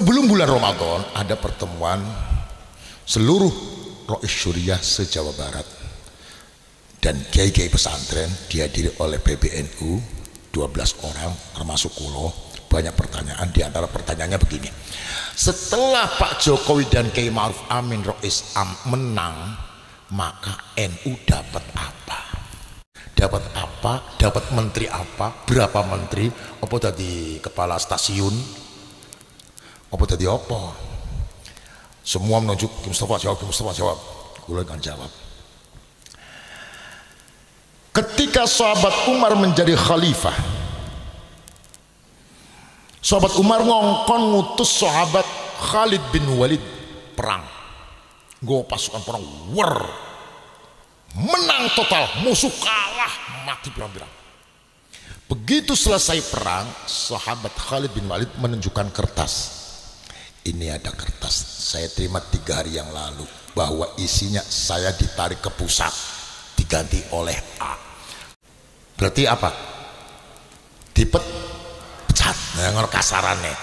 Sebelum bulan Ramadan ada pertemuan seluruh Rois Syuriah se-Jawa Barat. Dan kiai-kiai pesantren dihadiri oleh PBNU 12 orang termasuk kulo. Banyak pertanyaan di antara pertanyaannya begini. Setelah Pak Jokowi dan Kiai Ma'ruf Amin Rois Am menang maka NU dapat apa? Dapat apa? Dapat menteri apa? Berapa menteri? Apa tadi kepala stasiun apa tadi apa? Semua menunjuk ke Mustafa jawab ke Mustafa jawab. Gue kan jawab. Ketika sahabat Umar menjadi khalifah sahabat Umar ngongkon ngutus sahabat Khalid bin Walid perang. Gue pasukan perang war. Menang total musuh kalah mati pirang-pirang. Begitu selesai perang sahabat Khalid bin Walid menunjukkan kertas ini ada kertas. Saya terima tiga hari yang lalu. Bahwa isinya saya ditarik ke pusat. Diganti oleh A. Berarti apa? Dipet pecat nah, kasarannya.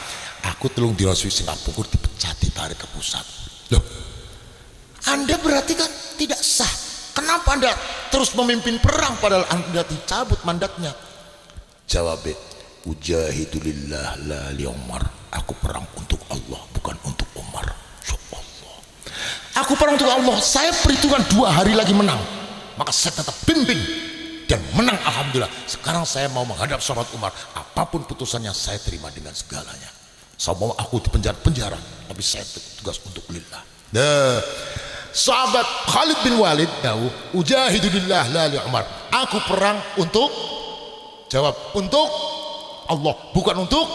Aku telung di Rasul Singapura dipecat ditarik ke pusat. Loh anda berarti kan tidak sah. Kenapa anda terus memimpin perang padahal anda dicabut mandatnya? Jawabnya ujahidulillah la liomar aku perang untuk Allah bukan untuk Umar. Allah. Aku perang untuk Allah. Saya perhitungan dua hari lagi menang. Maka saya tetap bimbing dan menang Alhamdulillah. Sekarang saya mau menghadap sahabat Umar. Apa pun putusannya saya terima dengan segalanya. Saya mau aku di penjara-penjara tapi saya tugas untuk lillah. Nah sahabat Khalid bin Walid tahu ujahidulillah la li Umar. Aku perang untuk jawab untuk Allah bukan untuk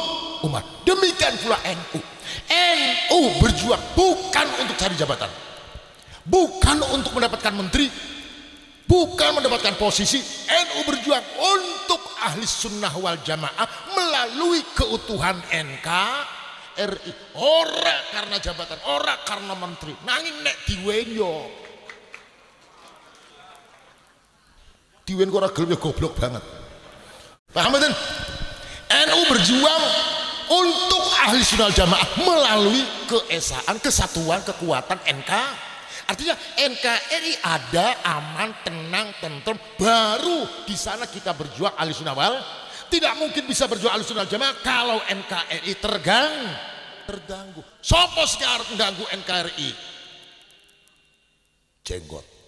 Umar demikian pula NU NU berjuang bukan untuk cari jabatan. Bukan untuk mendapatkan menteri. Bukan mendapatkan posisi. NU berjuang untuk ahli sunnah wal jamaah melalui keutuhan NKRI ora karena jabatan ora karena menteri. Nangin nek diwenyo diwen kok ora goblok banget. Paham betul NU berjuang untuk ahli sunnah jamaah melalui keesaan, kesatuan, kekuatan NK. Artinya NKRI ada aman, tenang, tentrem. Baru di sana kita berjuang ahli sunnah wal. Tidak mungkin bisa berjuang ahli sunnah jamaah kalau NKRI terganggu. Terganggu. Sopo sekarang mengganggu NKRI? Jenggot.